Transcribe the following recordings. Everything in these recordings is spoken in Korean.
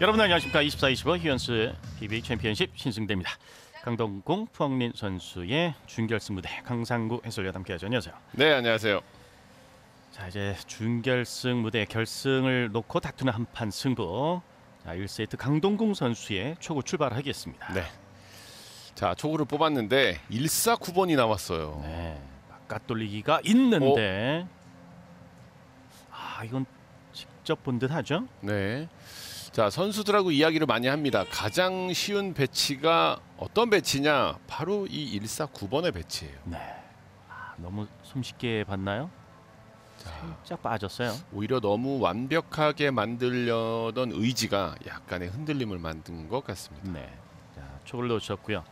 여러분 안녕하십니까 24-25 휴연스 PBA 챔피언십 신승대입니다. 강동궁 푸엉린 선수의 준결승 무대 강상구 해설위원 함께하죠. 안녕하세요. 네 안녕하세요. 자 이제 준결승 무대 결승을 놓고 다투는 한판 승부. 자 1세트 강동궁 선수의 초구 출발하겠습니다. 네. 자 초구를 뽑았는데 149번이 나왔어요. 네. 바깥 돌리기가 있는데 아 이건 직접 본 듯하죠? 네. 자 선수들하고 이야기를 많이 합니다. 가장 쉬운 배치가 어떤 배치냐? 바로 이 149번의 배치예요. 네. 아, 너무 손쉽게 봤나요? 자 살짝 빠졌어요. 오히려 너무 완벽하게 만들려던 의지가 약간의 흔들림을 만든 것 같습니다. 네. 자, 초를 놓쳤고요.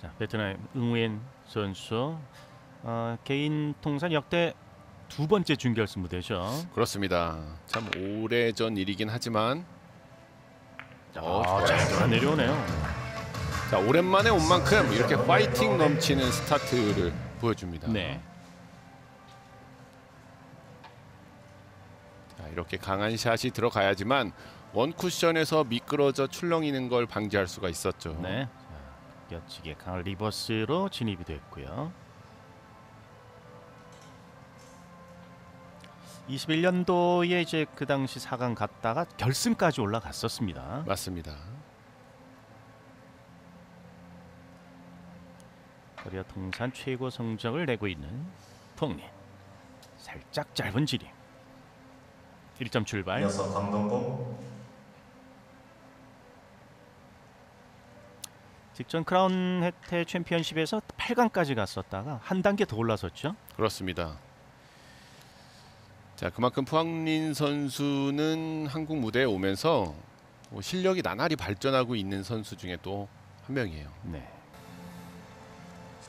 자, 베트남 응우엔 선수 어, 개인 통산 역대 두 번째 준결승 무대죠. 그렇습니다. 참 오래전 일이긴 하지만 자, 어, 아, 좋아요. 잘 내려오네요. 자 오랜만에 온 만큼 이렇게 파이팅 넘치는 스타트를 보여줍니다. 네. 자, 이렇게 강한 샷이 들어가야지만 원 쿠션에서 미끄러져 출렁이는 걸 방지할 수가 있었죠. 네. 자, 여치게 강한 리버스로 진입이 됐고요. 21년도에 이제 그 당시 4강 갔다가 결승까지 올라갔었습니다. 맞습니다. 커리어 통산 최고 성적을 내고 있는 펑린 살짝 짧은 지리 1점 출발 이어서 강동구 직전 크라운 혜태 챔피언십에서 8강까지 갔었다가 한 단계 더 올라섰죠 그렇습니다. 자 그만큼 푸항린 선수는 한국 무대에 오면서 뭐 실력이 나날이 발전하고 있는 선수 중에 또 한 명이에요. 네.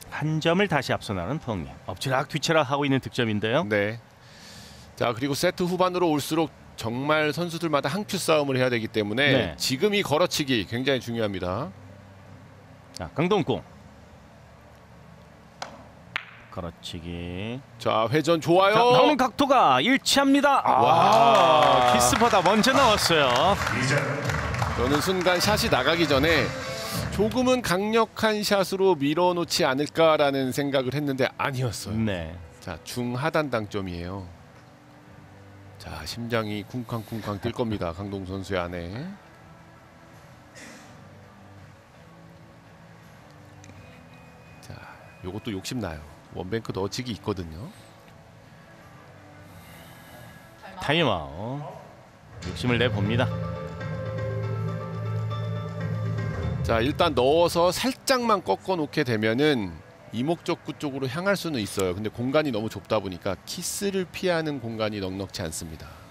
한 점을 다시 앞서 나는 펑린 엎치락 뒤치락 하고 있는 득점인데요 네. 자 그리고 세트 후반으로 올수록 정말 선수들마다 한 큐 싸움을 해야 되기 때문에 네. 지금 이 걸어치기 굉장히 중요합니다. 자 강동궁 걸어치기 자 회전 좋아요. 자, 나오는 각도가 일치합니다 아, 와. 키스보다 먼저 나왔어요 2점 저는 순간 샷이 나가기 전에 조금은 강력한 샷으로 밀어놓지 않을까라는 생각을 했는데 아니었어요. 네. 자 중하단 당점이에요. 자 심장이 쿵쾅쿵쾅 뛸 겁니다. 강동 선수의 안에. 자 요것도 욕심 나요. one bank 넣어치기 있거든요. 타임아웃 욕심을 내 봅니다. 자 일단 넣어서 살짝만 꺾어 놓게 되면은 이목적구 쪽으로 향할 수는 있어요. 근데 공간이 너무 좁다 보니까 키스를 피하는 공간이 넉넉지 않습니다.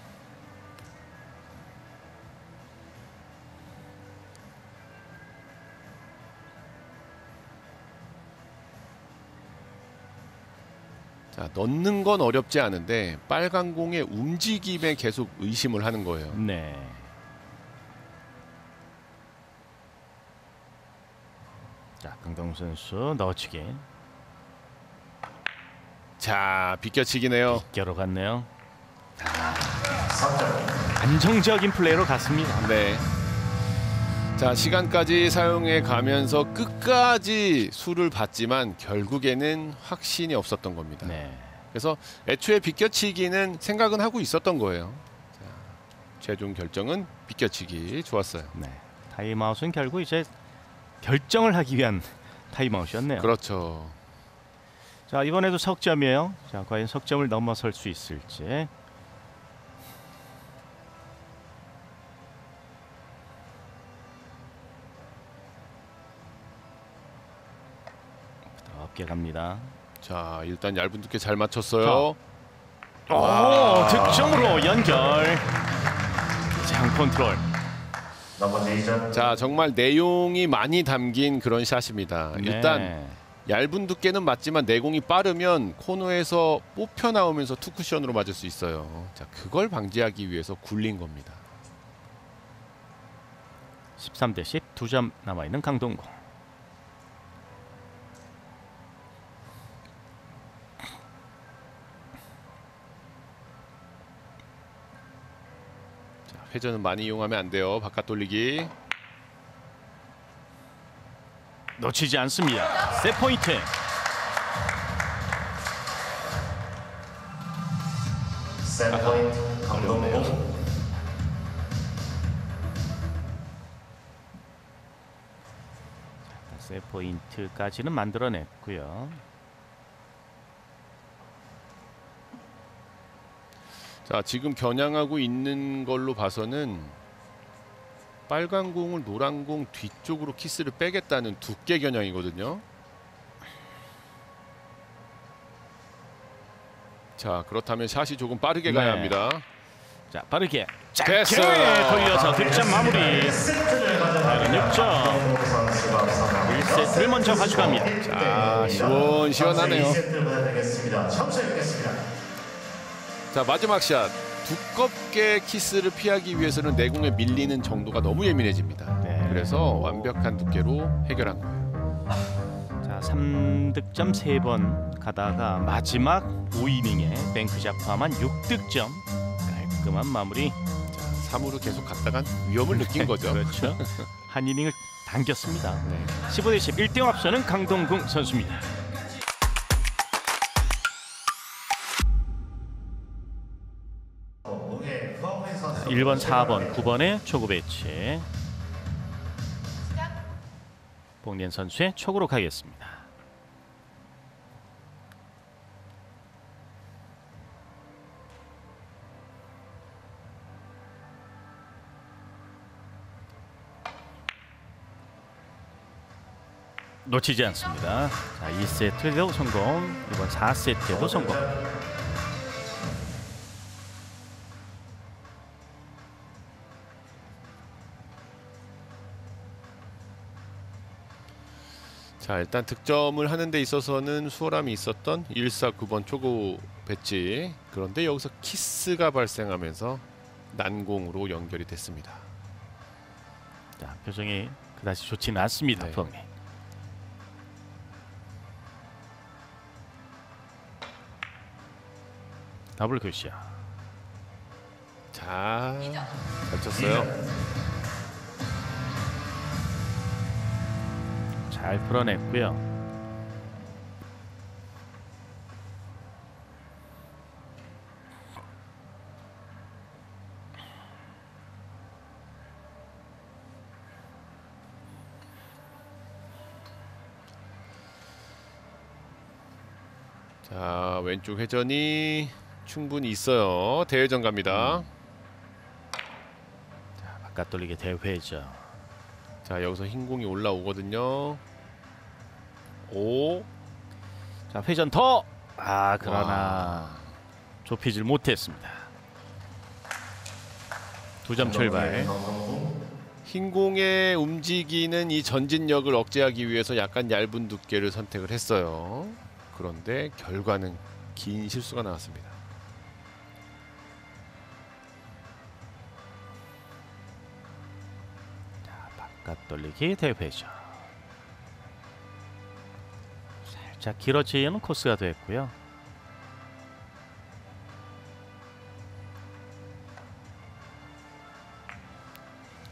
자 넣는 건 어렵지 않은데 빨간 공의 움직임에 계속 의심을 하는 거예요. 네. 자, 강동 선수 넣어치기 자 비껴치기네요. 겨로 갔네요. 3점 안정적인 플레이로 갔습니다. 네. 자 시간까지 사용해 가면서 끝까지 수를 봤지만 결국에는 확신이 없었던 겁니다. 네. 그래서 애초에 비껴치기는 생각은 하고 있었던 거예요. 자, 최종 결정은 비껴치기 좋았어요. 네. 타임아웃은 결국 이제 결정을 하기 위한 타임아웃이었네요. 그렇죠. 자, 이번에도 석점이에요. 자, 과연 석점을 넘어설 수 있을지. 부드럽게 갑니다. 자 일단 얇은 두께 잘 맞췄어요. 오, 득점으로 연결. 장 컨트롤. 나머지 2점 자 정말 내용이 많이 담긴 그런 샷입니다. 네. 일단 얇은 두께는 맞지만 내공이 빠르면 코너에서 뽑혀 나오면서 투쿠션으로 맞을 수 있어요. 자 그걸 방지하기 위해서 굴린 겁니다. 13대 10, 2점 남아 있는 강동구. 회전은 많이 이용하면 안 돼요. 바깥 돌리기. 놓치지 않습니다. 세 포인트. 셋 포인트 강동공 세 포인트까지는 만들어냈고요. 자 지금 겨냥하고 있는 걸로 봐서는 빨간 공을 노란 공 뒤쪽으로 키스를 빼겠다는 두께 겨냥이거든요. 자 그렇다면 샷이 조금 빠르게 네. 가야 합니다. 자 빠르게 짧게 됐어요. 돌려서 득점 마무리. 다른 6점. 강동공 선수가 선방합니다. 1세트를 먼저 가져갑니다. 아 시원시원하네요. 자 마지막 샷 두껍게 키스를 피하기 위해서는 내공에 밀리는 정도가 너무 예민해집니다. 네. 그래서 완벽한 두께로 해결한 거예요. 자 3득점 3번 가다가 마지막 5이닝에 뱅크샷 포함한 6득점 깔끔한 마무리. 3으로 계속 갔다간 위험을 느낀 거죠. 그렇죠. 한 이닝을 당겼습니다. 네. 15대 10 1대0 앞서는 강동궁 선수입니다. 1번, 4번, 9번의 초구 배치. 봉련 선수의 초구로 가겠습니다. 놓치지 않습니다. 자, 2세트도 성공. 이번 4세트에도 성공. 자 일단 득점을 하는 데 있어서는 수월함이 있었던 1, 4, 9번 초구 배치 그런데 여기서 키스가 발생하면서 난공으로 연결이 됐습니다. 자, 표정이 그다지 좋지는 않습니다. 네. 펑이. 더블 굿이야. 자, 잘 쳤어요. 잘 풀어냈고요. 자 왼쪽 회전이 충분히 있어요. 대회전 갑니다. 자, 바깥 돌리기 대회죠. 자 여기서 흰 공이 올라오거든요. 오, 자, 회전 더. 아, 그러나 와. 좁히질 못했습니다. 두 점 출발. 강동공 흰 공에 움직이는 이 전진력을 억제하기 위해서 약간 얇은 두께를 선택을 했어요. 그런데 결과는 긴 실수가 나왔습니다. 자, 바깥 돌리기 대회죠. 살짝 길어지는 코스가 됐고요.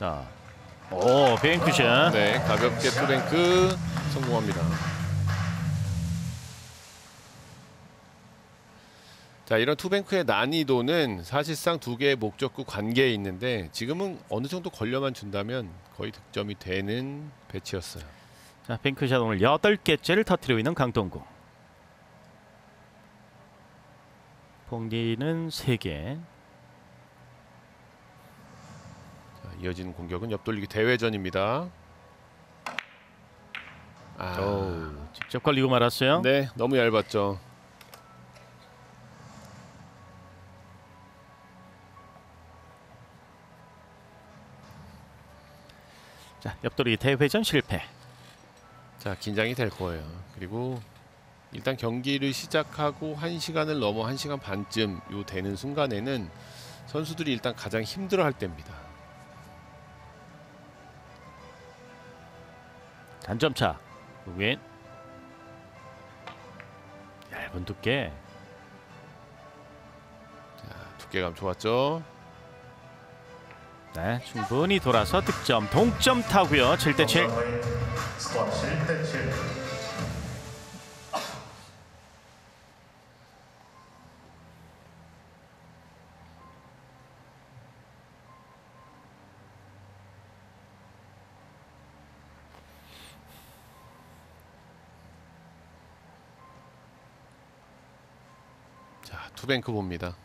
자, 오 뱅크샷. 네, 가볍게 투뱅크 성공합니다. 자, 이런 투뱅크의 난이도는 사실상 두 개의 목적구 관계에 있는데 지금은 어느 정도 걸려만 준다면 거의 득점이 되는 배치였어요. 자, 뱅크샷 오늘 여덟 개째를 터뜨리고 있는 강동구. 봉기는 세 개. 자, 이어지는 공격은 옆돌리기 대회전입니다. 아, 오, 직접 걸리고 말았어요. 네, 너무 얇았죠. 자, 옆돌리기 대회전 실패. 자 긴장이 될 거예요. 그리고 일단 경기를 시작하고 한 시간을 넘어 한 시간 반쯤 요 되는 순간에는 선수들이 일단 가장 힘들어할 때입니다. 단점차. 왼. 얇은 두께. 자 두께감 좋았죠. 네, 충분히 돌아서 득점 동점 타고요. 7대 7. 스코어 7대 7. 자, 투뱅크 봅니다.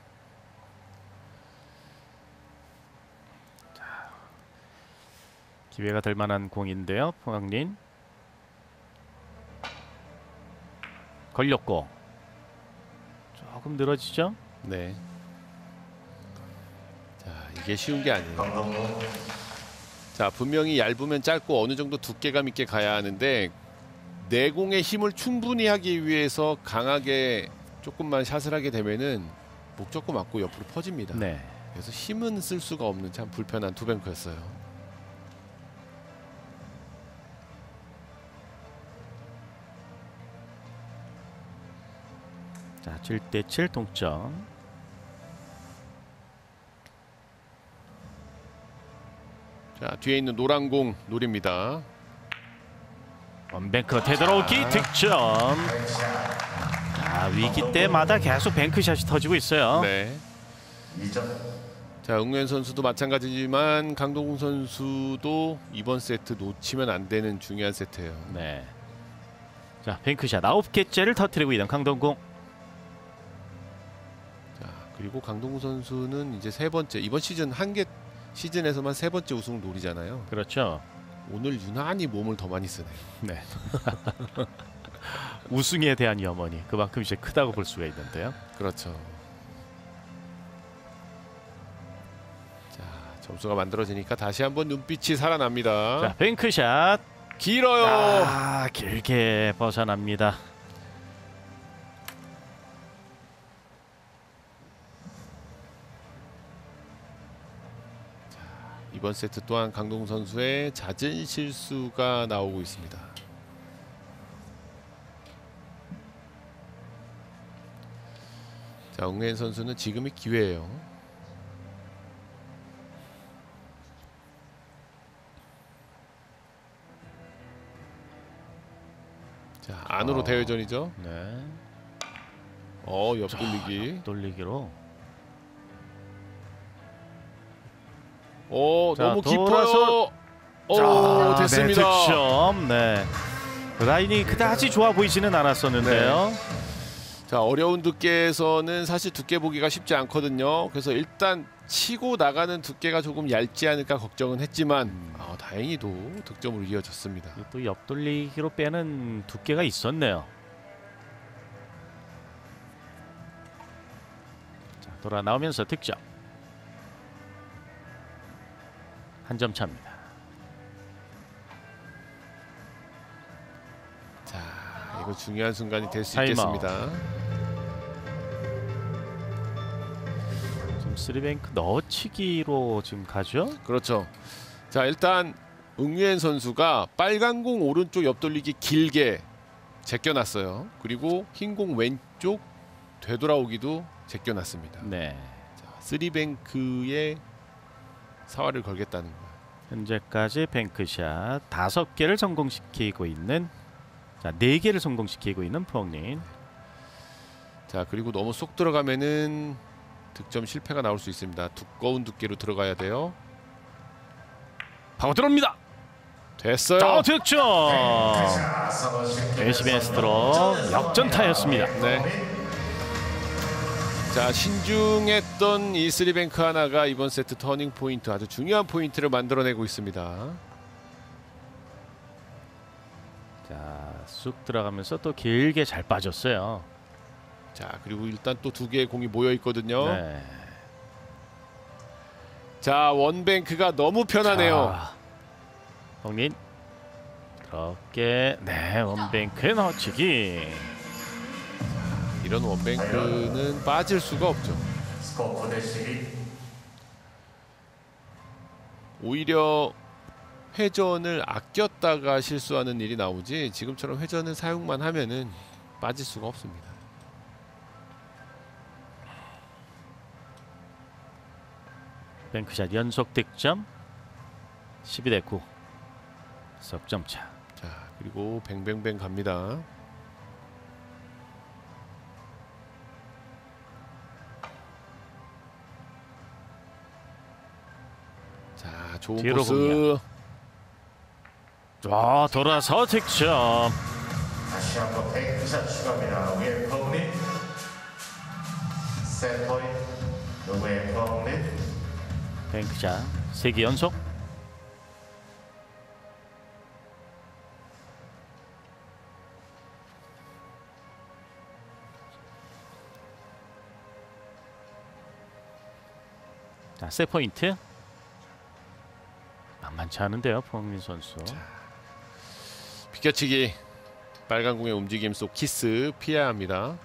기회가 될 만한 공인데요. 포항린 걸렸고 조금 늘어지죠. 네. 자, 이게 쉬운 게 아니에요. 자, 분명히 얇으면 짧고 어느 정도 두께감 있게 가야 하는데 내공의 힘을 충분히 하기 위해서 강하게 조금만 샷을 하게 되면은 목 잡고 맞고 옆으로 퍼집니다. 네. 그래서 힘은 쓸 수가 없는 참 불편한 투뱅크였어요. 7대 7 동점. 자, 뒤에 있는 노란 공 노립니다. 원뱅크 되돌아오기 득점. 자, 위기 때마다 계속 뱅크샷이 터지고 있어요. 네. 2점 자, 응wen 선수도 마찬가지지만 강동궁 선수도 이번 세트 놓치면 안 되는 중요한 세트예요. 네. 자, 뱅크샷 9개째를 터뜨리고 있는 강동궁. 자, 그리고 강동궁 선수는 이제 세 번째 이번 시즌 한 개 시즌에서만 세 번째 우승을 노리잖아요. 그렇죠. 오늘 유난히 몸을 더 많이 쓰네요. 네. 우승에 대한 염원이 그만큼 이제 크다고 볼 수가 있는데요. 그렇죠. 자, 점수가 만들어지니까 다시 한번 눈빛이 살아납니다. 자, 뱅크샷. 길어요. 아, 길게 벗어납니다. 이번 세트 또한 강동 선수의 잦은 실수가 나오고 있습니다. 자, 웅엔 선수는 지금이 기회예요. 자, 안으로 어. 대회전이죠. 네. 어, 옆돌리기. 돌리기로. 오, 자, 너무 돌아서- 깊어요. 오, 자, 됐습니다. 네, 득점. 네. 라인이 그다지 좋아 보이지는 않았었는데요. 자 어려운 두께에서는 사실 두께 보기가 쉽지 않거든요. 그래서 일단 치고 나가는 두께가 조금 얇지 않을까 걱정은 했지만 아, 다행히도 득점으로 이어졌습니다. 또 옆돌리기로 빼는 두께가 있었네요. 자, 돌아 나오면서 득점. 한 점 차입니다. 자 이거 중요한 순간이 될 수. 있겠습니다. 지금 쓰리뱅크 넣어치기로 지금 가죠? 그렇죠. 자 일단 응유엔 선수가 빨간 공 오른쪽 옆돌리기 길게 제껴놨어요. 그리고 흰 공 왼쪽 되돌아오기도 제껴놨습니다. 네. 자, 쓰리뱅크에 사활을 걸겠다는 거예요. 현재까지 뱅크샷 다섯 개를 성공시키고 있는 자, 네 개를 성공시키고 있는 푸엉린. 자 그리고 너무 쏙 들어가면은 득점 실패가 나올 수 있습니다. 두꺼운 두께로 들어가야 돼요. 파고 들어옵니다. 됐어요. 자, 득점. 에시베스트로 역전타였습니다. 네. 자 신중했던 이 three bank 하나가 이번 세트 터닝 포인트 아주 중요한 포인트를 만들어내고 있습니다. 자, 쑥 들어가면서 또 길게 잘 빠졌어요. 자 그리고 일단 또 두 개의 공이 모여 있거든요. 네. 자 원뱅크가 너무 편하네요. 자, 엉린 그렇게 네 원뱅크 넣치기 이런 원뱅크는 빠질 수가 없죠. 스코어 9대 12 오히려 회전을 아꼈다가 실수하는 일이 나오지 지금처럼 회전을 사용만 하면은 빠질 수가 없습니다. 뱅크샷 연속 득점 12대 9 석점 차. 자 그리고 뱅뱅뱅 갑니다. 좋은 뒤로 코스. 공략. 와 돌아서 득점. 다시 한번 뱅크샷 추가합니다. 위에 펑릿 세포인 누구의 펑릿 뱅크샷 3개 연속. 자, 세 포인트. 만만치 않은데요, 펑민 선수. 비껴치기 빨간 공의 움직임 속 키스 피해야 합니다.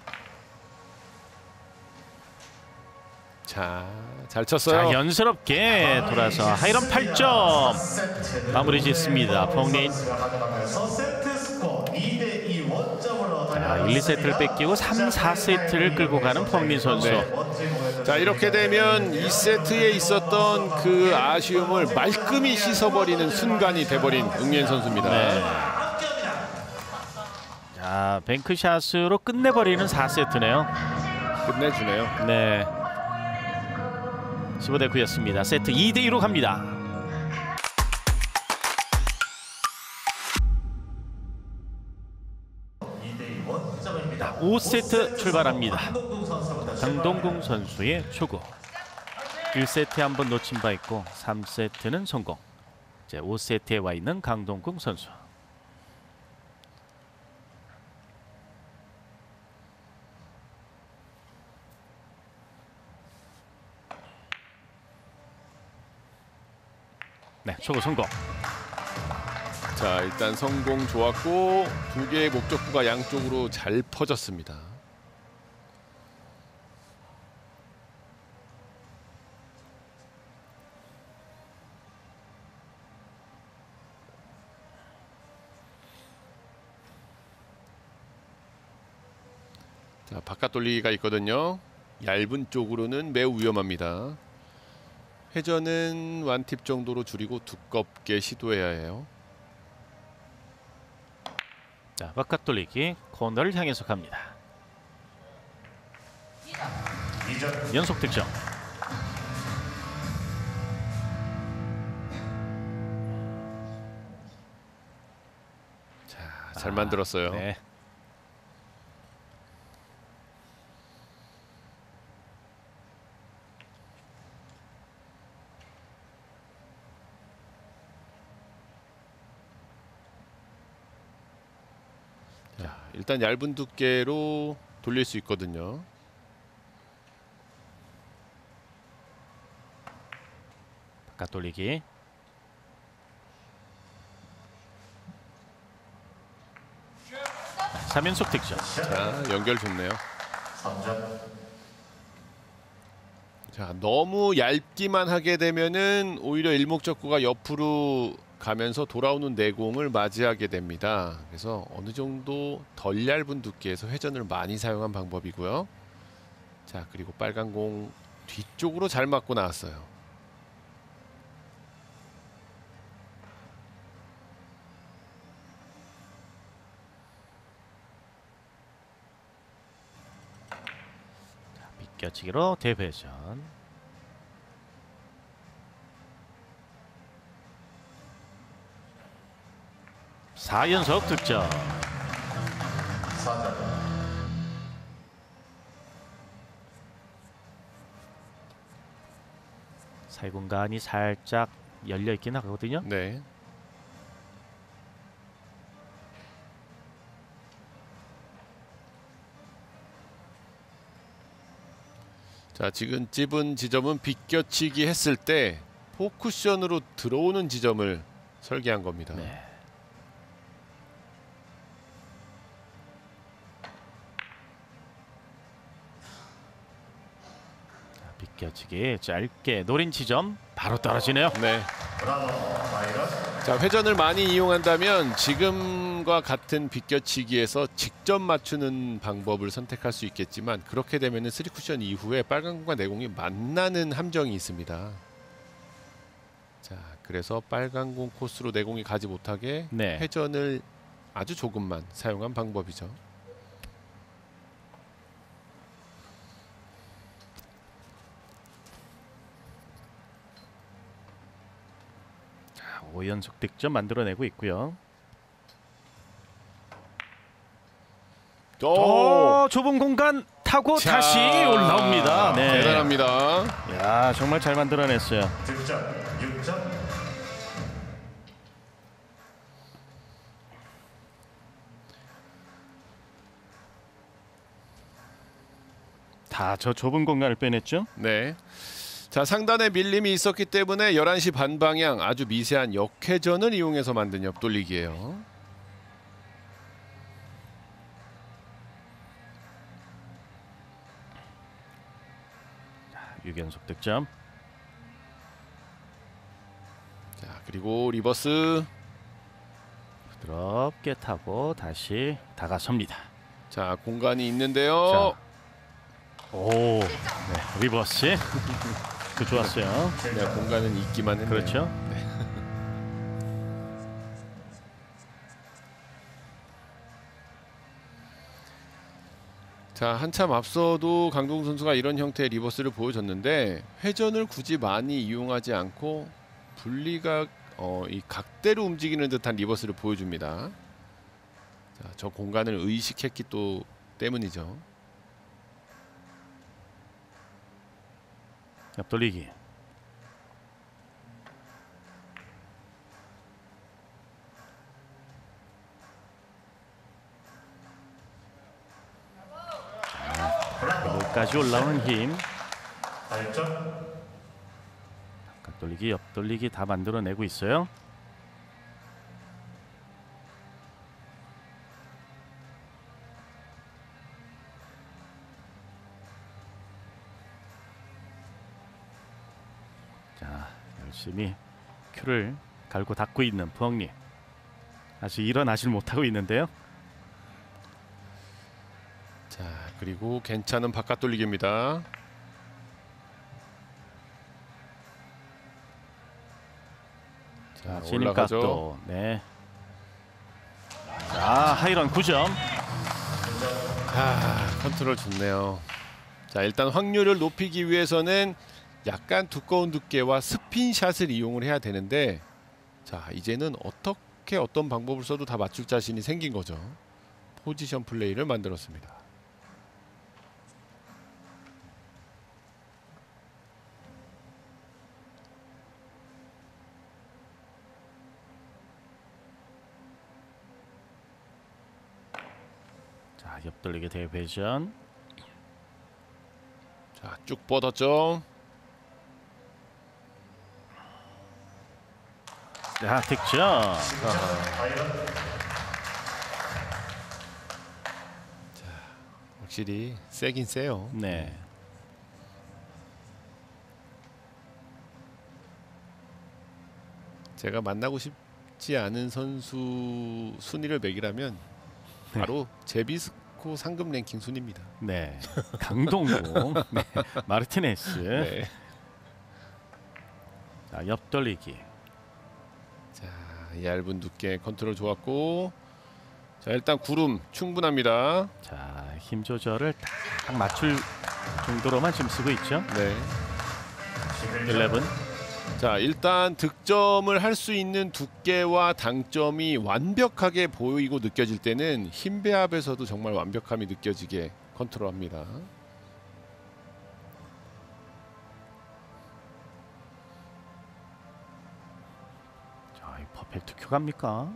자, 잘 쳤어요. 자연스럽게 돌아서 high run 8점. 마무리 짓습니다. 프엉린. 세트 스코어 2대2 원점으로 자, 1, 2세트를 뺏기고 3, 4세트를 끌고 가는 프엉린 선수. 네. 자, 이렇게 되면 2세트에 있었던 그 아쉬움을 말끔히 씻어버리는 순간이 돼버린 응우옌 선수입니다. 네. 자, 뱅크샷으로 끝내버리는 4세트네요. 끝내주네요. 네. 15대 9였습니다. 세트 2대 2로 갑니다. 원점입니다. 5세트 출발합니다. 강동궁 선수의 초구. 1세트에 한번 놓친 바 있고 3세트는 성공. 이제 5세트에 와 있는 강동궁 선수. 네, 초구 성공. 자, 일단 성공 좋았고 두 개의 목적구가 양쪽으로 잘 퍼졌습니다. 자, 바깥 돌리기가 있거든요. 얇은 쪽으로는 매우 위험합니다. 회전은 완팁 정도로 줄이고 두껍게 시도해야 해요. 자, 바깥 돌리기 코너를 향해서 갑니다. 2점 연속 득점. 자, 잘 만들었어요. 네. 일단 얇은 두께로 돌릴 수 있거든요. 바깥 돌리기. 자, 3연속 득점. 자, 연결 좋네요. 3점 자, 너무 얇기만 하게 되면은 오히려 일목적구가 옆으로 가면서 돌아오는 내공을 맞이하게 됩니다. 그래서 어느 정도 덜 얇은 두께에서 회전을 많이 사용한 방법이고요. 자, 그리고 빨간 공 뒤쪽으로 잘 맞고 나왔어요. 비껴치기로 대회전. 4연속 득점. 4점 사이 공간이 살짝 열려 있긴 하거든요. 네. 자, 지금 찝은 지점은 비껴치기 했을 때 포쿠션으로 들어오는 지점을 설계한 겁니다. 네. 자, 비껴치기 짧게 노린 지점 바로 떨어지네요. 네. 자, 회전을 많이 이용한다면 지금과 같은 비껴치기에서 직접 맞추는 방법을 선택할 수 있겠지만 그렇게 되면은 쓰리 쿠션 이후에 빨간 공과 내공이 만나는 함정이 있습니다. 자, 그래서 빨간 공 코스로 내공이 가지 못하게 네. 회전을 아주 조금만 사용한 방법이죠. 연속 득점 만들어내고 있고요. 오! 어, 좁은 공간 타고 자, 다시 올라옵니다. 네. 대단합니다. 야, 정말 잘 만들어냈어요. 득점 6점 다저 좁은 공간을 빼냈죠. 네. 자, 상단에 밀림이 있었기 때문에 11시 반 방향 아주 미세한 역회전을 이용해서 만든 옆돌리기예요. 6연속 득점. 자, 그리고 reverse. 부드럽게 타고 다시 다가섭니다. 자, 공간이 있는데요. 오, 네, reverse. 그 좋았어요. 네, 공간은 있기만 했네요. 그렇죠. 자, 한참 앞서도 강동궁 선수가 이런 형태의 reverse를 보여줬는데 회전을 굳이 많이 이용하지 않고 분리가 어, 이 각대로 움직이는 듯한 reverse를 보여줍니다. 자, 저 공간을 의식했기 또 때문이죠. 옆 돌리기. 여기까지 올라오는 힘. 8점 각돌리기, 옆 돌리기 다 만들어내고 있어요. 열심히 큐를 갈고 닦고 있는 부엉님. 아직 일어나질 못하고 있는데요. 자, 그리고 괜찮은 바깥 돌리기입니다. 자, 진입 올라가죠. 각도. 네. 자, 하이런 9점. 아, 컨트롤 좋네요. 자, 일단 확률을 높이기 위해서는 약간 두꺼운 두께와 스핀샷을 이용을 해야 되는데 자, 이제는 어떻게 어떤 방법을 써도 다 맞출 자신이 생긴 거죠. 포지션 플레이를 만들었습니다. 자, 옆돌리기 대회전. 자, 쭉 뻗었죠. 자, 득점. 아이런 확실히 세긴 세요. 네. 제가 만나고 싶지 않은 선수 순위를 매기라면 바로 제비스코 상금 랭킹 순입니다. 네. 강동구. 네. 마르티네스. 네. 자, 옆돌리기. 자, 얇은 두께 컨트롤 좋았고 자, 일단 구름 충분합니다. 자, 힘 조절을 딱 맞출 정도로만 지금 쓰고 있죠. 네. 11. 자, 일단 득점을 할 수 있는 두께와 당점이 완벽하게 보이고 느껴질 때는 힘 배합에서도 정말 완벽함이 느껴지게 컨트롤합니다. 자, 이 퍼펙트 큐 갑니까?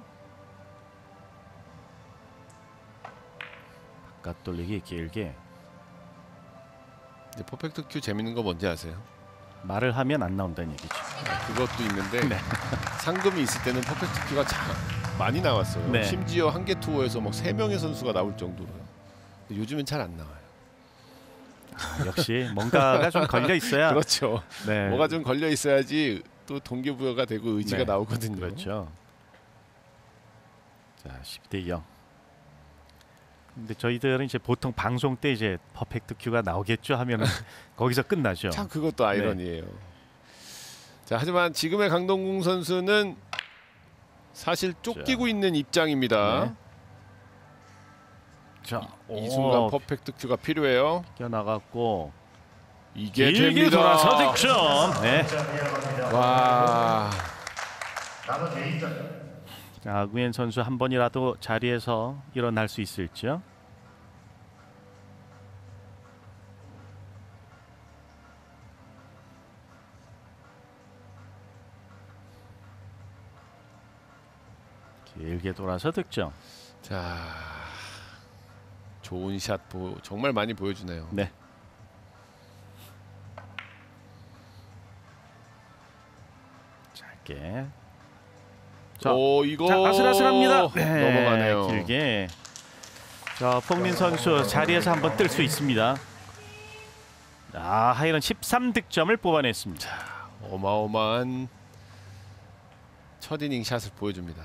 바깥 돌리기 길게. 이제 perfect cue 재밌는 거 뭔지 아세요? 말을 하면 안 나온다는 얘기죠. 아, 그것도 있는데 네. 상금이 있을 때는 perfect cue가 자, 많이 나왔어요. 네. 심지어 한 개 투어에서 막 세 명의 선수가 나올 정도로. 근데 요즘은 잘 안 나와요. 아, 역시 뭔가가 좀 걸려 있어야. 그렇죠. 네. 뭐가 좀 걸려 있어야지 또 동기부여가 되고 의지가 네. 나오거든요. 그렇죠. 자, 10대 0. 근데 저희들은 이제 보통 방송 때 이제 퍼펙트 큐가 나오겠죠 하면은 거기서 끝나죠. 참 그것도 아이러니예요. 자 하지만 지금의 강동궁 선수는 사실 쫓기고 있는 입장입니다. 네. 자, 이 순간 퍼펙트 큐가 필요해요. 뛰어 나갔고 이게 길게 됩니다. 돌아서 득점. 네. 와 나머지 2점. 자, 구엔 선수 한 번이라도 자리에서 일어날 수 있을지요? 길게 돌아서 득점. 자 좋은 샷 보, 정말 많이 보여주네요. 네. 짧게. 자, 오 이거 자, 아슬아슬합니다. 네, 넘어가네요. 길게. 자, 펑민 선수 자리에서 한번 뜰 수 있습니다. 아, 하이런 13득점을 뽑아냈습니다. 어마어마한 첫 이닝 샷을 보여줍니다.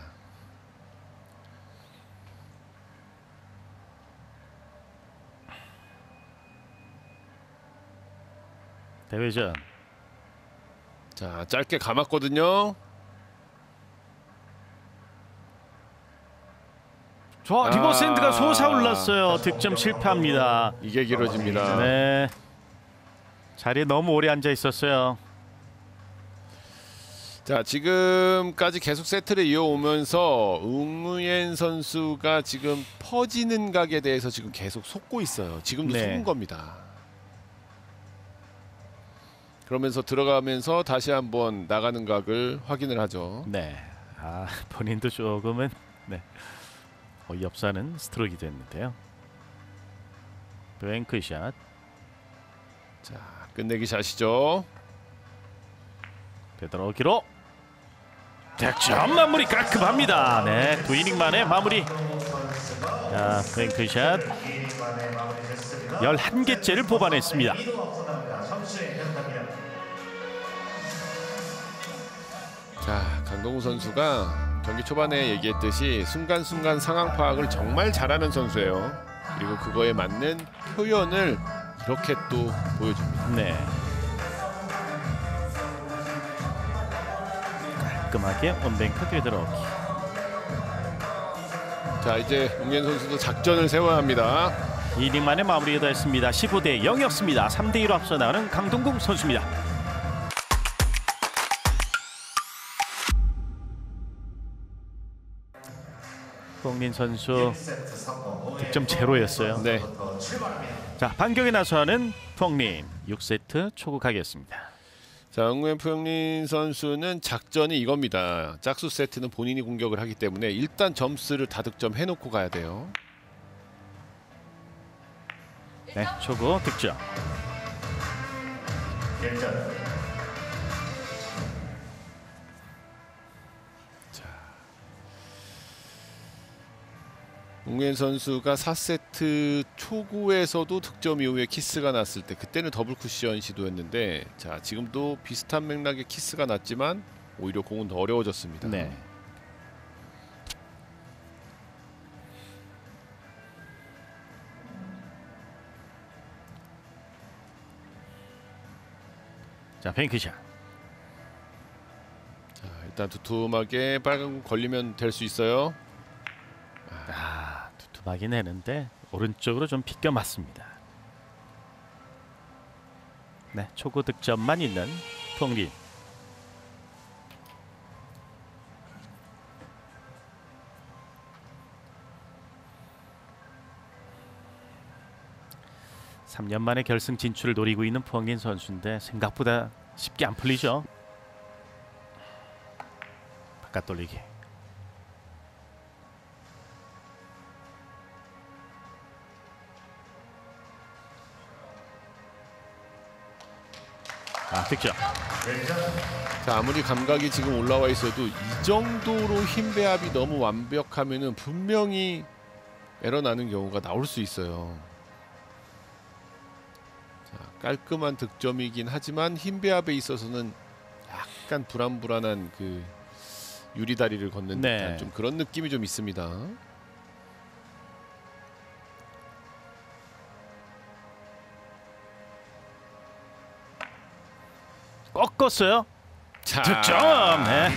대회전. 자 짧게 감았거든요. 저 아. 리버스 엔드가 솟아올랐어요. 득점 실패합니다. 이게 길어집니다. 네. 자리에 너무 오래 앉아 있었어요. 자 지금까지 계속 세트를 이어오면서 응우옌 선수가 지금 퍼지는 각에 대해서 지금 계속 속고 있어요. 지금도 네. 속은 겁니다. 그러면서 들어가면서 다시 한번 나가는 각을 확인을 하죠. 네. 아, 본인도 조금은 네. 어이없사는 스트로크가 됐는데요. 뱅크샷. 자 끝내기 샷이죠. 되도록이로 득점 마무리 깔끔합니다. 네, 두 이닝 만에 마무리. 자, 뱅크샷 11개째를 뽑아냈습니다. 자 강동우 선수가 경기 초반에 얘기했듯이 순간순간 상황 파악을 정말 잘하는 선수예요. 그리고 그거에 맞는 표현을 이렇게 또 보여줍니다. 네. 깔끔하게 원뱅크 되도록. 자 이제 웅현 선수도 작전을 세워야 합니다. 2이닝 만에 마무리가 됐습니다. 15대 0이었습니다. 3대 1로 앞서 나가는 강동국 선수입니다. 홍민 선수 1세트 성공. 득점 제로였어요. 네. 자 반격에 나서는 펑린 6세트 초구 가겠습니다. 자 응우현 프영린 선수는 작전이 이겁니다. 짝수 세트는 본인이 공격을 하기 때문에 일단 점수를 다 득점 해 놓고 가야 돼요. 네 초구 득점. 응우옌 선수가 4세트 초구에서도 득점 이후에 키스가 났을 때 그때는 더블 쿠션 시도했는데 자 지금도 비슷한 맥락의 키스가 났지만 오히려 공은 더 어려워졌습니다. 네. 자 뱅크샷. 자, 일단 두툼하게 빨간 공 걸리면 될 수 있어요. 아 두툼하긴 했는데 오른쪽으로 좀 비껴 맞습니다. 네 초구 득점만 있는 펑린. 삼년 만에 결승 진출을 노리고 있는 펑린 선수인데 생각보다 쉽게 안 풀리죠. 바깥 돌리기. 아 득점. 1점. 자 아무리 감각이 지금 올라와 있어도 이 정도로 힘 배합이 너무 완벽하면은 분명히 에러 나는 경우가 나올 수 있어요. 자, 깔끔한 득점이긴 하지만 힘 배합에 있어서는 약간 불안불안한 그 유리다리를 걷는 네. 듯한 좀 그런 느낌이 좀 있습니다. 꺾었어요. 자, 득점. 네.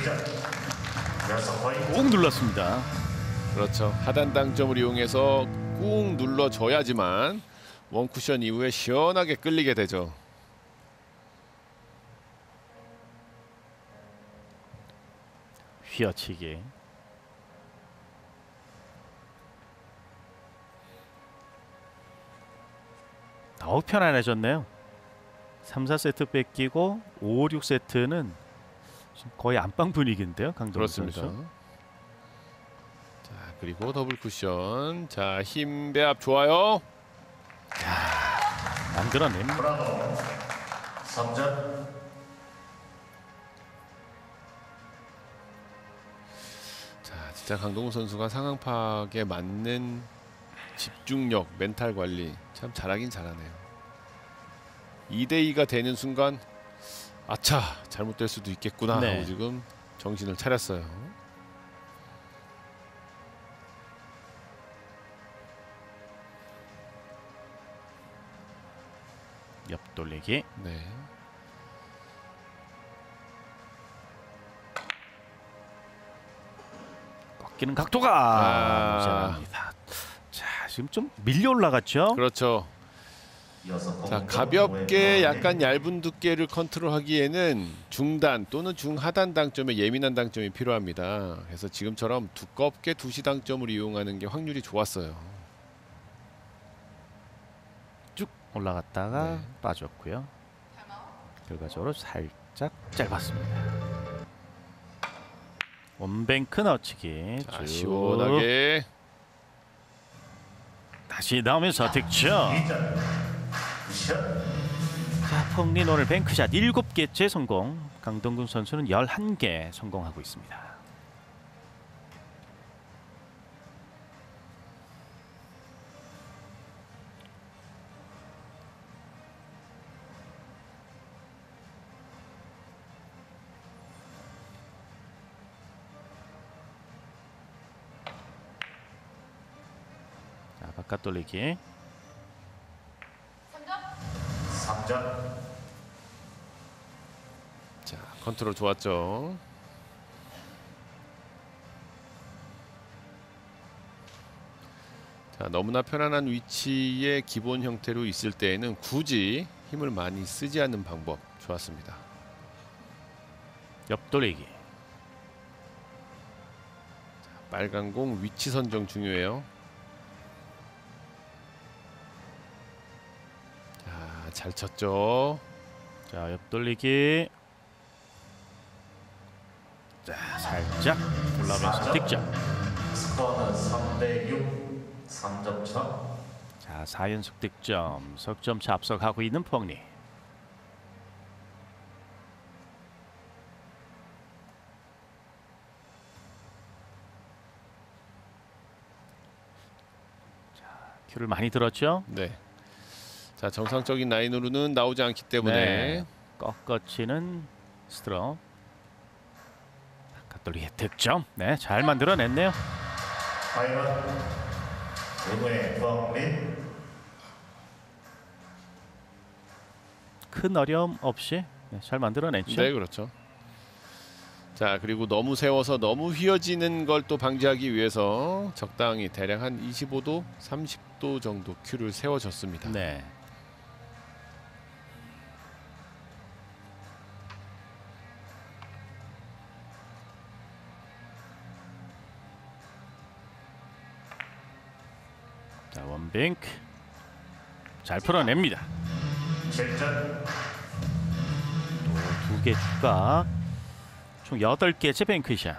꼭 눌렀습니다. 그렇죠. 하단 당점을 이용해서 꾹 눌러줘야지만 원 쿠션 이후에 시원하게 끌리게 되죠. 휘어치기. 더욱 편안해졌네요. 3, 4세트 뺏기고 5, 6 세트는 거의 안방 분위기인데요. 그렇습니다. 선수. 자 그리고 더블 쿠션. 자 힘 배합 좋아요. 만들어냅니다. 브라보. 3점. 자 진짜 강동우 선수가 상황 파악에 맞는 집중력, 멘탈 관리 참 잘하긴 잘하네요. 2대 2가 되는 순간 아차 잘못될 수도 있겠구나 네. 하고 지금 정신을 차렸어요. 옆 돌리기. 네. 꺾이는 각도가 아. 모자랍니다. 자, 지금 좀 밀려 올라갔죠? 그렇죠. 자. 가볍게 약간 얇은 두께를 컨트롤하기에는 중단 또는 중하단 당점에 예민한 당점이 필요합니다. 그래서 지금처럼 두껍게 두시 당점을 이용하는 게 확률이 좋았어요. 쭉 올라갔다가 네. 빠졌고요. 결과적으로 살짝 짧았습니다. 원뱅크 넣치기. 자, 쭉 시원하게 다시 나오면서 득점. 2점. 쿠션. 자, 펑린 오늘 뱅크샷 7개째 성공. 강동근 선수는 11개 성공하고 있습니다. 자, 바깥 돌리기. 3점. 자 컨트롤 좋았죠. 자 너무나 편안한 위치의 기본 형태로 있을 때에는 굳이 힘을 많이 쓰지 않는 방법 좋았습니다. 옆돌리기. 빨간 공 위치 선정 중요해요. 잘 쳤죠. 자, 옆 돌리기. 자, 살짝 올라오면서 득점. 스코어는 3대 6. 3점 차. 자, 4연속 득점. 석점 차 앞서가고 있는 펑리. 자, 큐를 많이 들었죠? 네. 자, 정상적인 라인으로는 나오지 않기 때문에 네. 꺾어치는 스트로. 바깥돌리기 득점. 네, 잘 만들어냈네요. 큰 어려움 없이 네, 잘 만들어냈죠. 네, 그렇죠. 자, 그리고 너무 세워서 너무 휘어지는 걸 또 방지하기 위해서 적당히 대략 한 25도, 30도 정도 큐를 세워줬습니다. 네. 자 원뱅크 잘 풀어냅니다. 7점. 두개 추가 총 8개째 뱅크샷.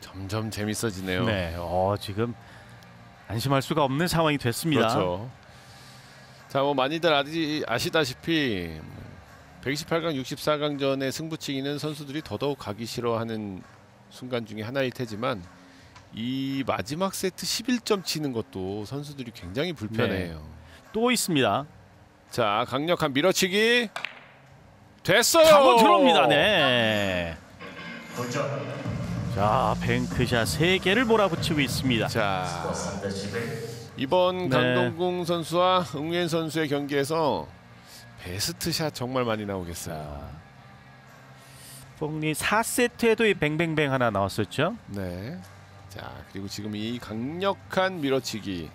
점점 재밌어지네요. 네. 어 지금 안심할 수가 없는 상황이 됐습니다. 그렇죠. 자, 뭐 많이들 아시, 아시다시피 128강, 64강전의 승부치기는 선수들이 더더욱 가기 싫어하는 순간 중에 하나일 테지만 이 마지막 세트 11점 치는 것도 선수들이 굉장히 불편해해요. 또 있습니다. 자, 강력한 밀어치기 됐어요. 타고 들어옵니다. 네. 9점. 자 뱅크샷 3개를 몰아붙이고 있습니다. 자, 스코어 3대 11. 이번 네. 강동궁 선수와 응uyền 선수의 경기에서 베스트 샷 정말 많이 나오겠어요. 자, 프엉린 4세트에도 이 뱅뱅뱅 하나 나왔었죠. 네. 자 그리고 지금 이 강력한 밀어치기.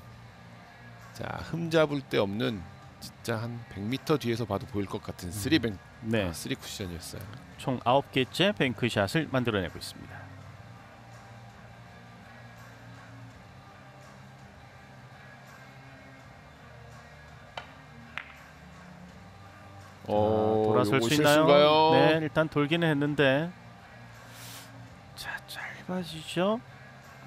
자 흠잡을 데 없는 진짜 한 100m 뒤에서 봐도 보일 것 같은 쓰리뱅 네, 아, 쓰리 쿠션이었어요. 총 9개째 뱅크샷을 만들어내고 있습니다. 어, 돌아설 수 있나요? 실수인가요? 네, 일단 돌기는 했는데 자 짧아지죠.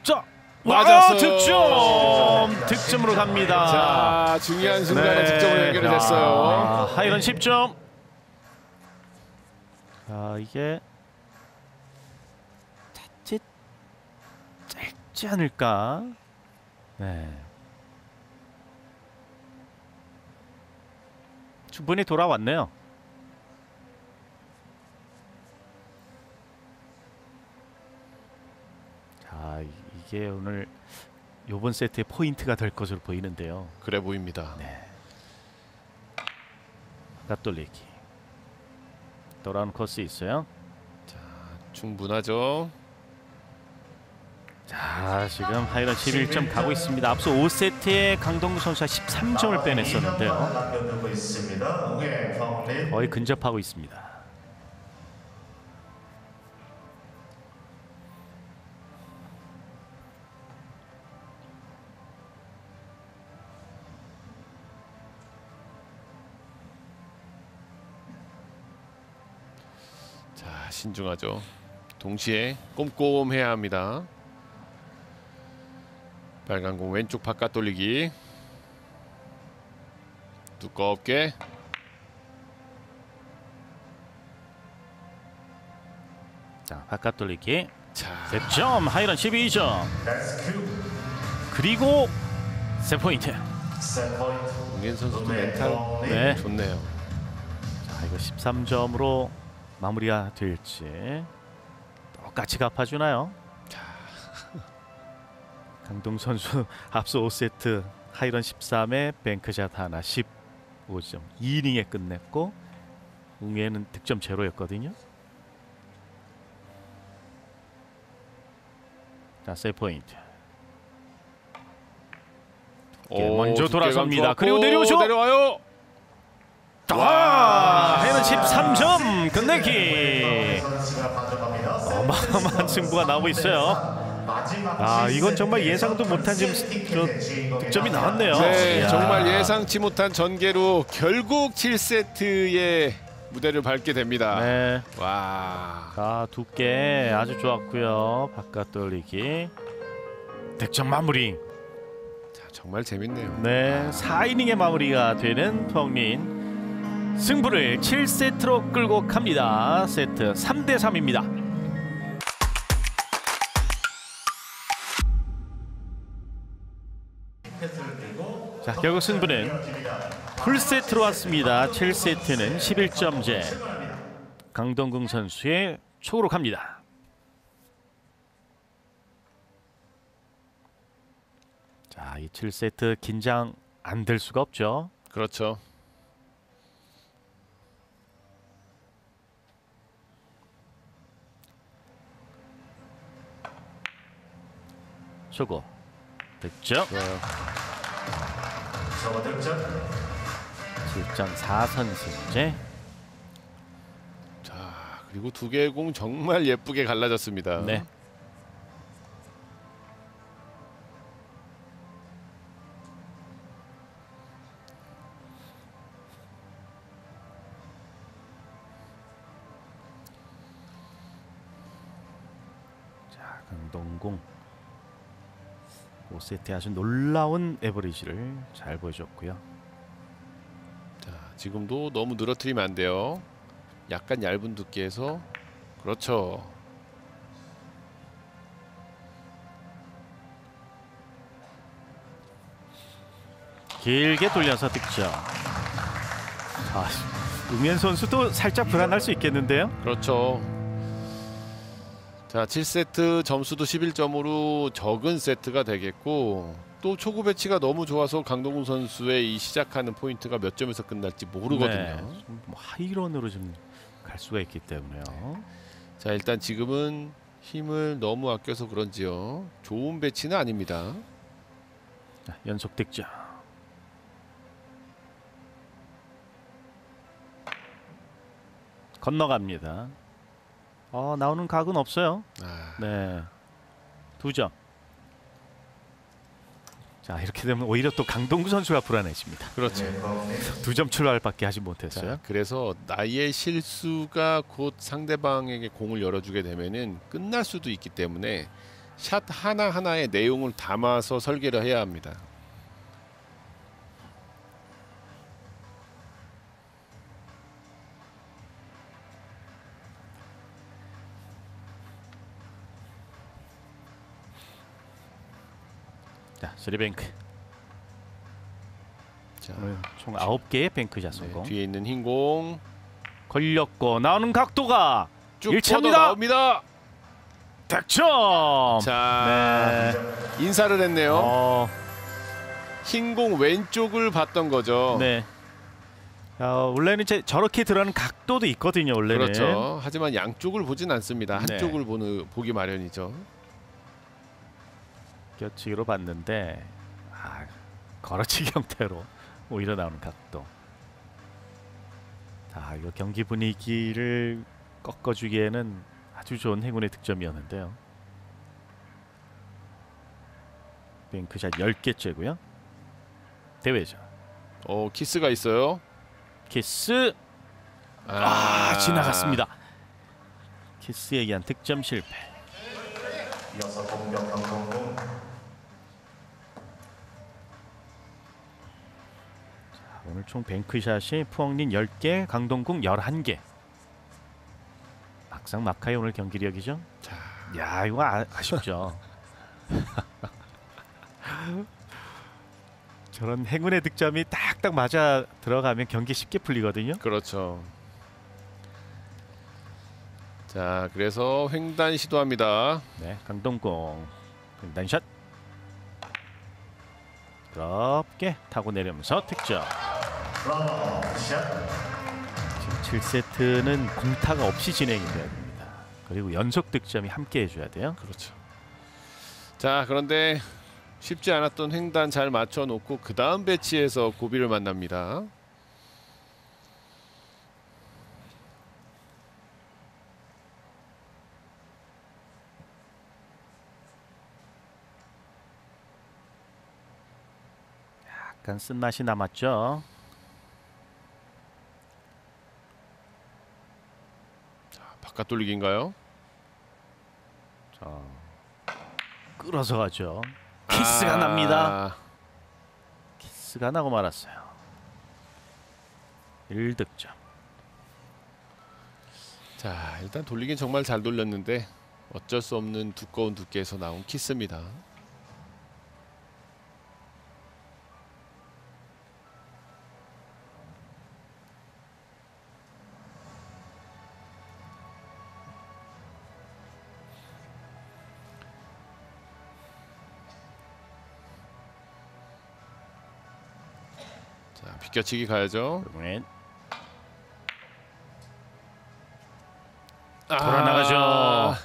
자, 맞았어요. 와, 득점, 득점으로 갑니다. 자 중요한 순간에 네. 득점으로 연결이 됐어요. 아, 하이런 10점. 자 이게 자칫 짧지 않을까? 네. 충분히 돌아왔네요. 자 이- 이게 오늘 요번 세트의 포인트가 될 것으로 보이는데요. 그래 보입니다. 네. 가돌리기. 돌아오는 코스 있어요. 충분하죠. 자 지금 하이런 11점 가고 있습니다. 앞서 5세트에 강동구 선수가 13점을 빼냈었는데요. 거의 근접하고 있습니다. 자 신중하죠. 동시에 꼼꼼해야 합니다. 빨간 공 왼쪽 바깥 돌리기. 두껍게 자 바깥 돌리기. 자 100점 하이런 12점. 레스큐 그리고 세 포인트. 세포인트 공연 선수도 우에 멘탈 네. 좋네요. 자 이거 13점으로 마무리가 될지 똑같이 갚아주나요? 강동 선수 앞서 5세트 하이런 13에 뱅크샷 하나 15점 2이닝에 끝냈고 웅에는 득점 제로였거든요. 자 세 포인트 두께 오, 먼저 두께감 돌아섭니다. 그리고 내려오죠. 내려와요. 와 하이런 13점 끝내기 선수가 가져갑니다. 어마어마한 승부가 나오고 있어요. 아 이건 칠 정말 예상도 못한 지금 저 득점이. 나왔네요. 네, 이야. 정말 예상치 못한 전개로 결국 7세트의 무대를 밟게 됩니다. 네. 와. 자 두께 아주 좋았고요. 바깥 돌리기. 득점 마무리. 자, 정말 재밌네요. 네, 4이닝의 마무리가 되는 펑린 승부를 7세트로 끌고 갑니다. 세트 3대 3입니다. 결국 승부는 풀세트로 왔습니다. 7세트는 11점제. 강동궁 선수의 초로 갑니다. 자, 이 7세트 긴장 안 될 수가 없죠. 그렇죠. 초고. 득점. 좋아요. 저거 득점 7점 4선승제. 자, 그리고 두 개의 공 정말 예쁘게 갈라졌습니다. 네. 자, 강동궁 5세트 아주 놀라운 에버리지를 잘 보여줬고요. 자, 지금도 너무 늘어뜨리면 안 돼요. 약간 얇은 두께에서 그렇죠. 길게 돌려서 득점. 아, 음현 선수도 살짝 불안할 수 있겠는데요. 그렇죠. 자, 7세트 점수도 11점으로 적은 세트가 되겠고 또 초구 배치가 너무 좋아서 강동궁 선수의 이 시작하는 포인트가 몇 점에서 끝날지 모르거든요. 네, 좀뭐 하이런으로 좀 갈 수가 있기 때문에요. 자, 일단 지금은 힘을 너무 아껴서 그런지요. 좋은 배치는 아닙니다. 자, 연속 득점. 건너갑니다. 어, 나오는 각은 없어요. 아, 네. 두 점. 자, 이렇게 되면 오히려 또 강동구 선수가 불안해집니다. 그렇죠. 두 점 출발밖에 하지 못했어요. 자, 그래서 나의 실수가 곧 상대방에게 공을 열어주게 되면은 끝날 수도 있기 때문에 샷 하나 하나의 내용을 담아서 설계를 해야 합니다. 자, 쓰리뱅크. 자, 오늘 총 9개의 뱅크샷 네, 성공. 뒤에 있는 흰공쭉 걸렸고 나오는 각도가 일치합니다. 득점. 자, 네. 인사를 했네요. 어, 흰공 왼쪽을 봤던 거죠. 네. 어, 원래는 저렇게 들어가는 각도도 있거든요. 원래는. 그렇죠. 하지만 양쪽을 보진 않습니다. 네. 한쪽을 보는 보기 마련이죠. 껴치기로 봤는데 아, 걸어치기 형태로 오히려 나오는 각도. 자, 이거 경기 분위기를 꺾어주기에는 아주 좋은 행운의 득점이었는데요. 뱅크샷 10개째고요. 대회전. 어, 키스가 있어요. 키스 아, 지나갔습니다. 키스에 의한 득점 실패. 이어서 공격 강동궁 오늘 총 뱅크샷이 푸엉린 10개, 강동궁 11개. 막상 막하의 오늘 경기력이죠. 자, 야 이거 아, 아쉽죠. 저런 행운의 득점이 딱딱 맞아 들어가면 경기 쉽게 풀리거든요. 그렇죠. 자, 그래서 횡단 시도합니다. 네, 강동궁 횡단샷. 부드럽게 타고 내려면서 득점. 지금 7세트는 공타가 없이 진행이 돼야 됩니다. 그리고 연속 득점이 함께 해줘야 돼요. 그렇죠. 자, 그런데 쉽지 않았던 횡단 잘 맞춰 놓고 그 다음 배치에서 고비를 만납니다. 약간 쓴맛이 남았죠. 자, 바깥 돌리기인가요? 자, 끌어서 가죠. 키스가 아, 납니다. 키스가 나고 말았어요. 1득점. 자, 일단 돌리긴 정말 잘 돌렸는데 어쩔 수 없는 두꺼운 두께에서 나온 키스입니다. 자, 비껴치기 가야죠. 그러면 아, 돌아 나가죠.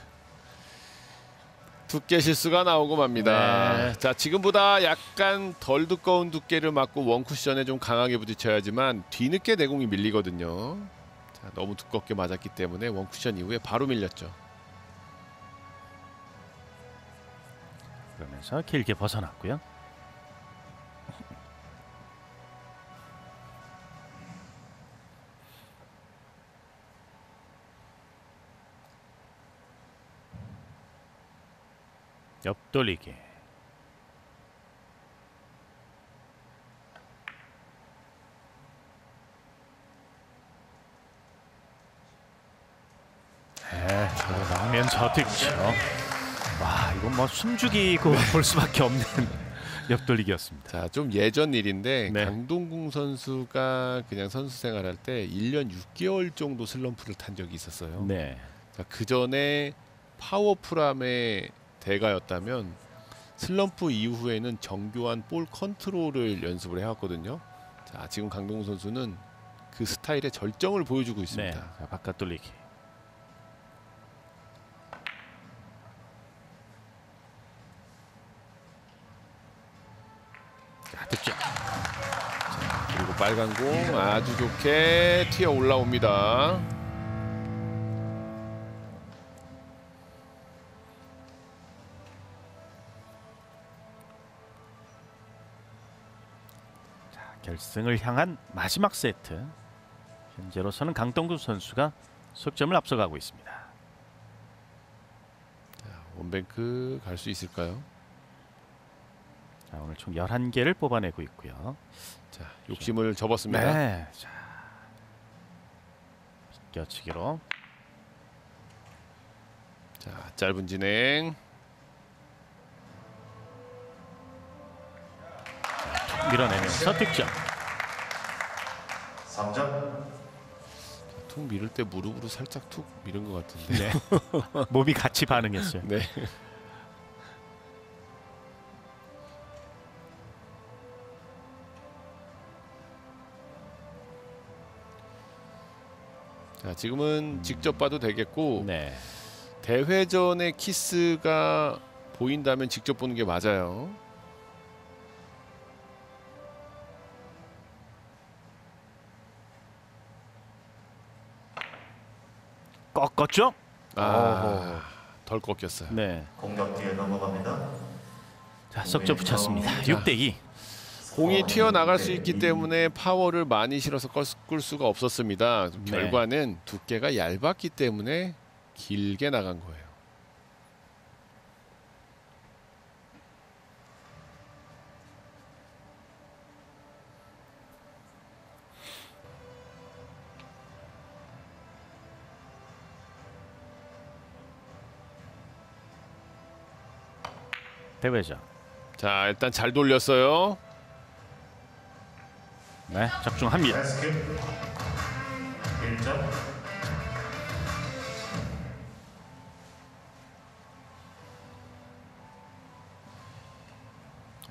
두께 실수가 나오고 맙니다. 네. 자 지금보다 약간 덜 두꺼운 두께를 맞고 원 쿠션에 좀 강하게 부딪혀야지만 뒤늦게 내공이 밀리거든요. 자 너무 두껍게 맞았기 때문에 원 쿠션 이후에 바로 밀렸죠. 그러면서 길게 벗어났고요. 옆돌리기. 네, 저로 나오면 저 득점. 와, 이건 뭐 숨죽이고 볼 수밖에 없는 옆돌리기였습니다. 자 좀 예전 일인데 네. 강동궁 선수가 그냥 선수 생활할 때 1년 6개월 정도 슬럼프를 탄 적이 있었어요. 네. 자, 그 전에 파워풀함의 대가였다면 슬럼프 이후에는 정교한 볼 컨트롤을 연습을 해왔거든요. 자 지금 강동훈 선수는 그 스타일의 절정을 보여주고 네. 있습니다. 자, 바깥 돌리기. 자, 득점. 그리고 빨간 공 아주 좋게 튀어 올라옵니다. 결승을 향한 마지막 세트. 현재로서는 강동구 선수가 석점을 앞서가고 있습니다. 원뱅크 갈 수 있을까요? 자, 오늘 총 11개를 뽑아내고 있고요. 자 욕심을 접었습니다. 네. 자. 비껴치기로 자 짧은 진행. 밀어내면서 득점. 3점 툭 밀을 때 무릎으로 살짝 툭 밀은 것 같은데. 네. 몸이 같이 반응했어요. 네. 자 지금은 직접 봐도 되겠고 네. 대회전의 키스가 보인다면 직접 보는 게 맞아요. 꺾었죠? 아, 덜 꺾였어요. 네. 공격 뒤에 넘어갑니다. 자, 석점 붙였습니다. 6대 2. 공이 튀어나갈 수 있기 때문에 파워를 많이 실어서 꺾을 수가 없었습니다. 네. 결과는 두께가 얇았기 때문에 길게 나간 거예요. 대회전. 자, 일단 잘 돌렸어요. 네, 적중합니다. 레스큐 1점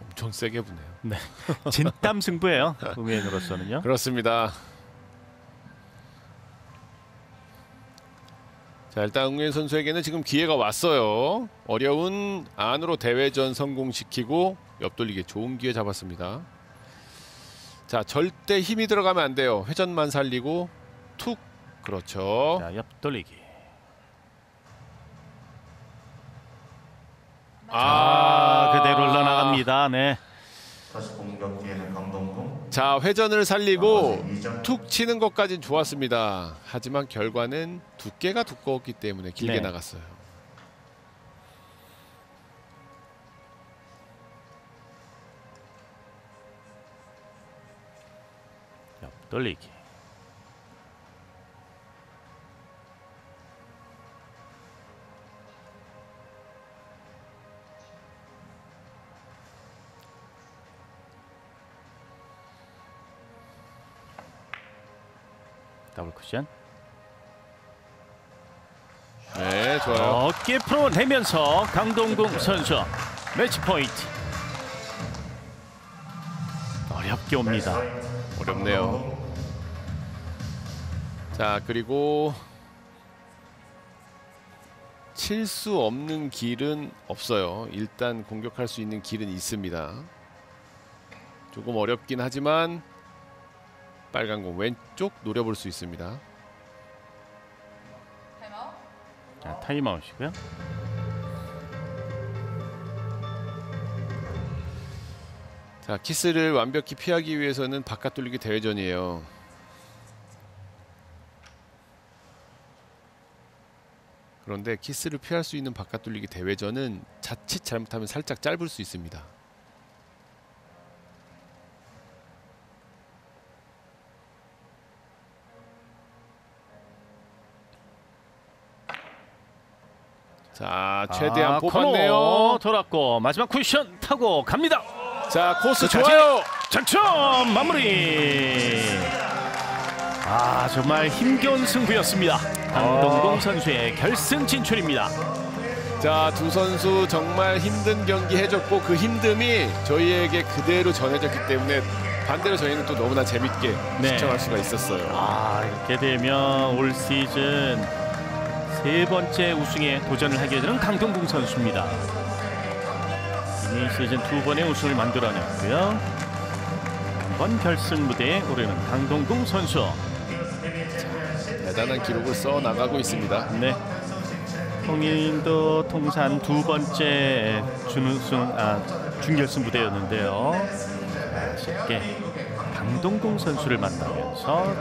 엄청 세게 부네요. 네. 진땀 승부예요. 응행으로서는요. 그렇습니다. 자 일단 응현 선수에게는 지금 기회가 왔어요. 어려운 안으로 대회전 성공시키고 옆돌리기 좋은 기회 잡았습니다. 자 절대 힘이 들어가면 안 돼요. 회전만 살리고 툭 그렇죠. 자, 옆돌리기. 아, 그대로 흘러나갑니다. 네. 다시 공격 강동궁 자 회전을 살리고 나머지 2점 툭 치는 것까진 좋았습니다. 하지만 결과는 두께가 두꺼웠기 때문에 길게 네. 나갔어요. 옆 돌리기. 더블 쿠션. 네, 좋아요. 어깨 풀어내면서 강동궁 선수 매치 포인트. 어렵게 옵니다. 어렵네요. 자, 그리고 칠 수 없는 길은 없어요. 일단 공격할 수 있는 길은 있습니다. 조금 어렵긴 하지만 빨간 공 왼쪽 노려볼 수 있습니다. 자, 타임아웃이고요. 자, 키스를 완벽히 피하기 위해서는 바깥 돌리기 대회전이에요. 그런데 키스를 피할 수 있는 바깥 돌리기 대회전은 자칫 잘못하면 살짝 짧을 수 있습니다. 자, 최대한 아, 뽑았네요. 돌았고 마지막 쿠션 타고 갑니다. 자, 코스 끝까지. 좋아요. 장점 마무리. 아 정말 힘겨운 승부였습니다. 강동동 선수의 결승 진출입니다. 자, 두 선수 정말 힘든 경기 해줬고 그 힘듦이 저희에게 그대로 전해졌기 때문에 반대로 저희는 또 너무나 재밌게 네. 시청할 수가 있었어요. 아 이렇게 되면 올 시즌 세 번째 우승에 도전을 하게 되는 강동궁 선수입니다. 이미 시즌 두 번의 우승을 만들어냈고요. 이번 결승 무대에 오르는 강동궁 선수. 대단한 기록을 써 나가고 있습니다. 네. 통일도 통산 두 번째 준우승 아 준결승 무대였는데요. 쉽게 강동궁 선수를 만나면서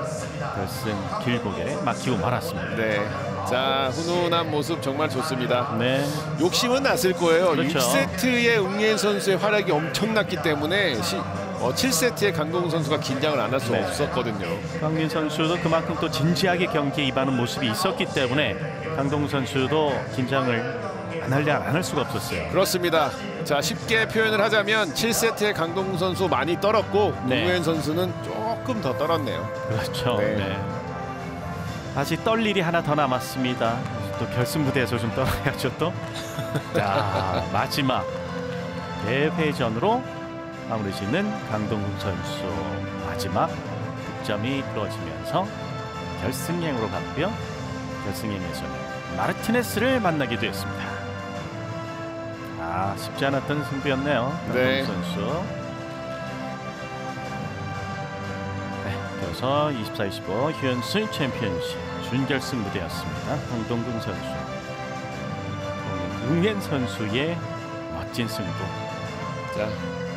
결승 길목에 막히고 말았습니다. 네. 자, 훈훈한 모습 정말 좋습니다. 네. 욕심은 났을 거예요. 그렇죠. 6세트의 웅예인 선수의 활약이 엄청났기 때문에 시, 어, 7세트의 강동훈 선수가 긴장을 안 할수 네. 없었거든요. 강민 선수도 그만큼 또 진지하게 경기에 임하는 모습이 있었기 때문에 강동 선수도 긴장을 안 할래 안할 수가 없었어요. 그렇습니다. 자, 쉽게 표현을 하자면 7세트의 강동훈 선수 많이 떨었고 네. 웅예인 선수는 조금 더 떨었네요. 그렇죠. 네. 네. 아직 떨 일이 하나 더 남았습니다. 또 결승 무대에서 좀 떨어야죠 또. 자 마지막 대회전으로 마무리 짓는 강동국 선수 마지막 득점이 이루어지면서 결승행으로 갔고요. 결승행에서는 마르티네스를 만나게 되었습니다. 아 쉽지 않았던 승부였네요. 강동국 네. 선수. 네, 그래서 24-25 휴연승 챔피언십 준결승 무대였습니다. 강동근 선수, 웅현 선수의 멋진 승부. 자,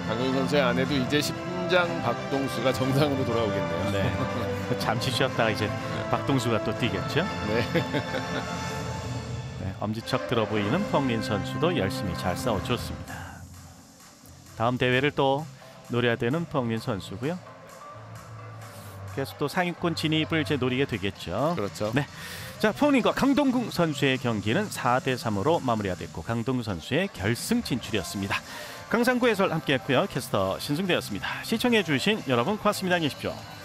강동훈 선수의 아내도 이제 심장 박동수가 정상으로 돌아오겠네요. 네, 잠시 쉬었다가 이제 박동수가 또 뛰겠죠. 네. 네, 엄지척 들어 보이는 펑린 선수도 열심히 잘 싸워줬습니다. 다음 대회를 또 노려야 되는 펑린 선수고요. 계속 또 상위권 진입을 이제 노리게 되겠죠. 그렇죠. 네. 자, 펑린과 강동궁 선수의 경기는 4대 3으로 마무리가 됐고 강동궁 선수의 결승 진출이었습니다. 강상구 해설 함께했고요. 캐스터 신승대였습니다. 시청해 주신 여러분 고맙습니다. 안녕히 계십시오.